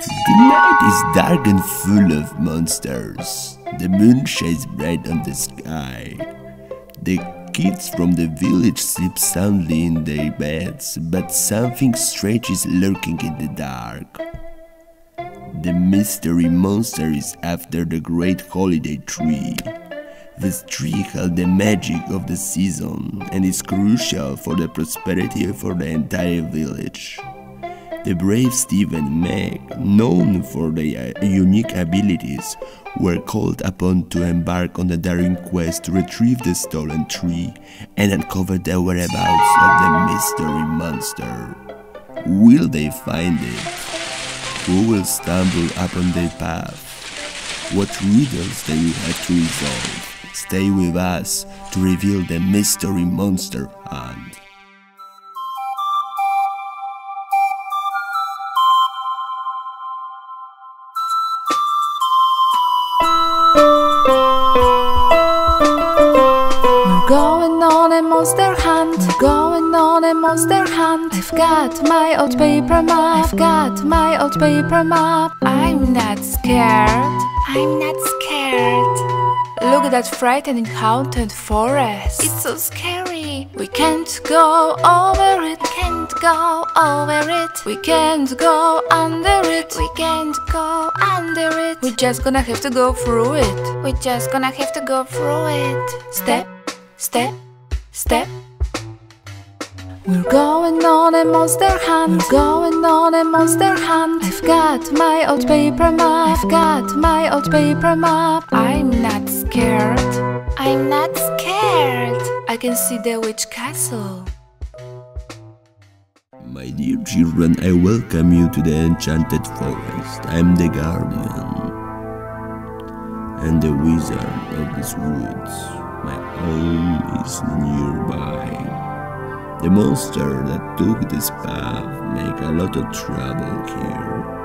The night is dark and full of monsters. The moon shines bright on the sky. The kids from the village sleep soundly in their beds, but something strange is lurking in the dark. The mystery monster is after the great holiday tree. This tree held the magic of the season and is crucial for the prosperity for the entire village. The brave Steve and Meg, known for their unique abilities, were called upon to embark on a daring quest to retrieve the stolen tree and uncover the whereabouts of the mystery monster. Will they find it? Who will stumble upon their path? What riddles they will have to resolve? Stay with us to reveal the mystery monster hunt. Monster hunt. Going on a monster hunt. I've got my old paper map. I've got my old paper map. I'm not scared. I'm not scared. Look at that frightening haunted forest. It's so scary. We can't go over it. Can't go over it. We can't go under it. We can't go under it. We're just gonna have to go through it. We're just gonna have to go through it. Step, step, step. We're going on a monster hunt. We're going on a monster hunt. I've got my old paper map. I've got my old paper map. I'm not scared. I'm not scared. I can see the witch castle. My dear children, I welcome you to the enchanted forest. I am the guardian and the wizard of these woods. My home is nearby. The monster that took this path make a lot of trouble here.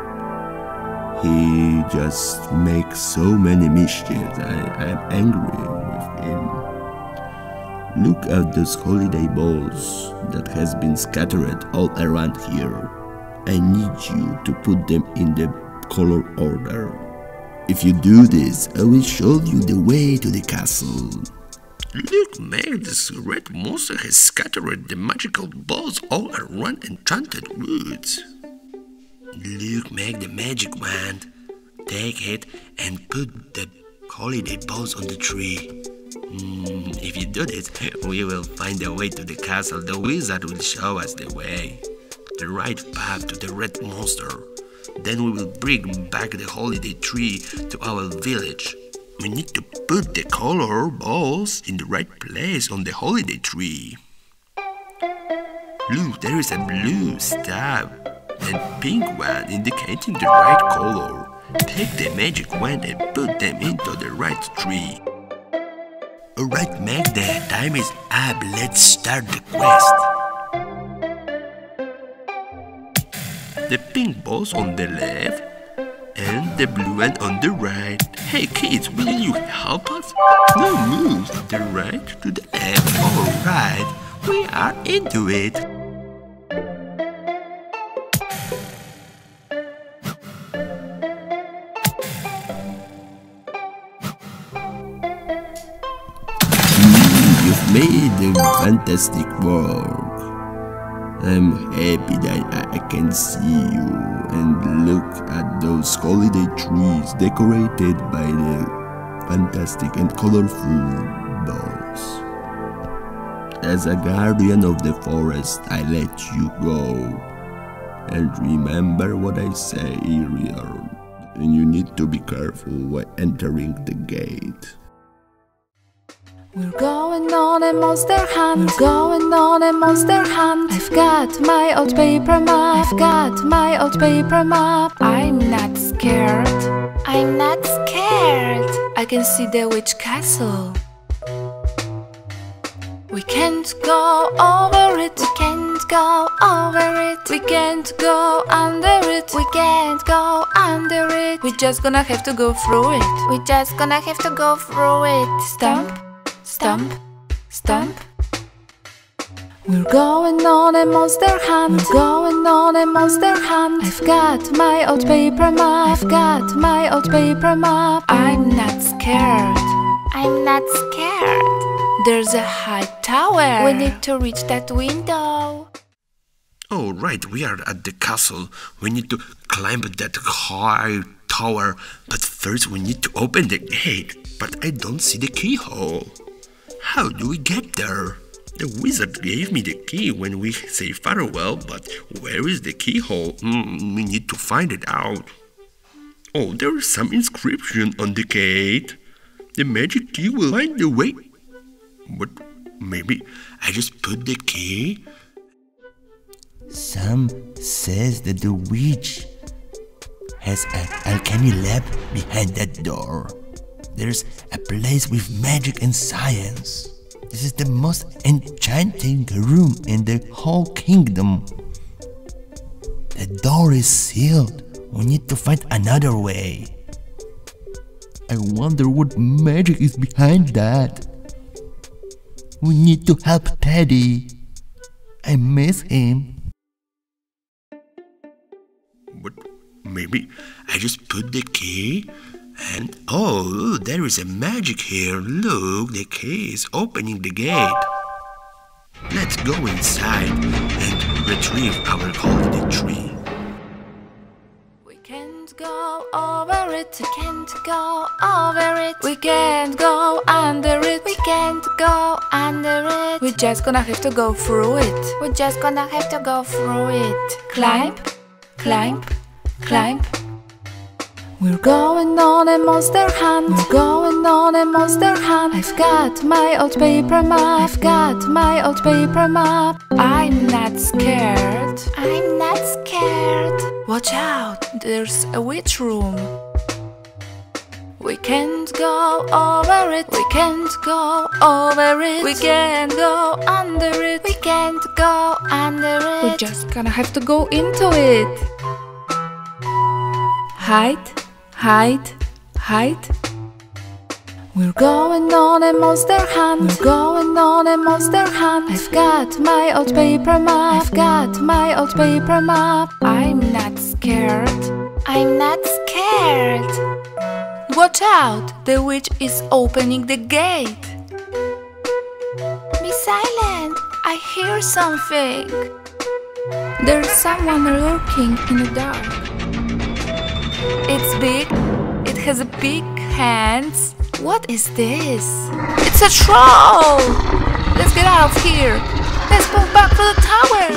He just makes so many mischiefs. I am angry with him. Look at those holiday balls that has been scattered all around here. I need you to put them in the color order. If you do this, I will show you the way to the castle. Look, Meg, this red monster has scattered the magical balls all around enchanted woods. Look, Meg, the magic wand. Take it and put the holiday balls on the tree. Hmm, if you do this, we will find the way to the castle. The wizard will show us the way. The right path to the red monster. Then we will bring back the holiday tree to our village. We need to put the color balls in the right place on the holiday tree. Look, there is a blue star and pink one indicating the right color. Take the magic wand and put them into the right tree. Alright, the time is up. Let's start the quest. The pink balls on the left and the blue one on the right. Hey kids, will you help us? No moves. The right to the left. Alright, we are into it. You've made a fantastic work. I'm happy that I can see you and look at those holiday trees decorated by the fantastic and colorful balls. As a guardian of the forest, I let you go. And remember what I say earlier. And you need to be careful when entering the gate. We're going on a monster hunt. We're going on a monster hunt. I've got my old paper map. I've got my old paper map. I'm not scared. I'm not scared. I can see the witch castle. We can't go over it. We can't go over it. We can't go under it. We can't go under it. We're just gonna have to go through it. We're just gonna have to go through it. Stomp, stomp, stomp. We're going on a monster hunt. We're going on a monster hunt. I've got my old paper map. I've got my old paper map. I'm not scared. I'm not scared. There's a high tower. We need to reach that window. Oh, right, we are at the castle. We need to climb that high tower. But first, we need to open the gate. But I don't see the keyhole. How do we get there? The wizard gave me the key when we say farewell, but where is the keyhole? Mm, we need to find it out. Oh, there is some inscription on the gate. The magic key will find the way. But maybe I just put the key. Some says that the witch has an alchemy lab behind that door. There's a place with magic and science. This is the most enchanting room in the whole kingdom. The door is sealed. We need to find another way. I wonder what magic is behind that. We need to help Teddy. I miss him. But maybe I just put the key and oh, there is a magic here. Look, the key is opening the gate. Let's go inside and retrieve our holiday tree. We can't go over it, we can't go over it. We can't go under it, we can't go under it. We're just gonna have to go through it. We're just gonna have to go through it. Climb, climb, climb. We're going on a monster hunt. We're going on a monster hunt. I've got my old paper map. I've got my old paper map. I'm not scared. I'm not scared. Watch out, there's a witch room. We can't go over it. We can't go over it. We can't go under it. We can't go under it. We're just gonna have to go into it. Hide hide, hide. We're going on a monster hunt. We're going on a monster hunt. I've got my old paper map. I've got my old paper map. I'm not scared. I'm not scared. Watch out! The witch is opening the gate. Be silent. I hear something. There's someone lurking in the dark. It's big. It has big hands. What is this? It's a troll! Let's get out of here. Let's move back to the tower.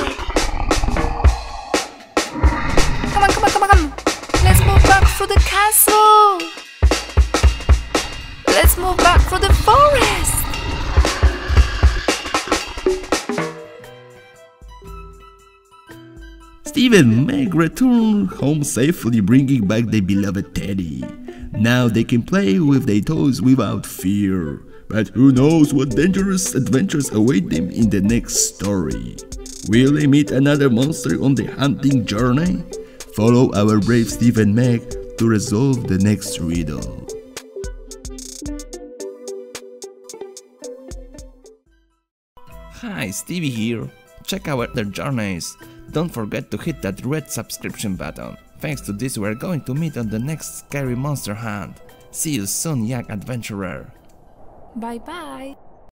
Come on, come on, come on, come on. Let's move back through the castle. Steve and Meg return home safely bringing back their beloved Teddy. Now they can play with their toys without fear. But who knows what dangerous adventures await them in the next story. Will they meet another monster on the hunting journey? Follow our brave Steve and Meg to resolve the next riddle. Hi, Stevie here. Check out their journeys. Don't forget to hit that red subscription button. Thanks to this we're going to meet on the next scary monster hunt. See you soon young adventurer. Bye bye.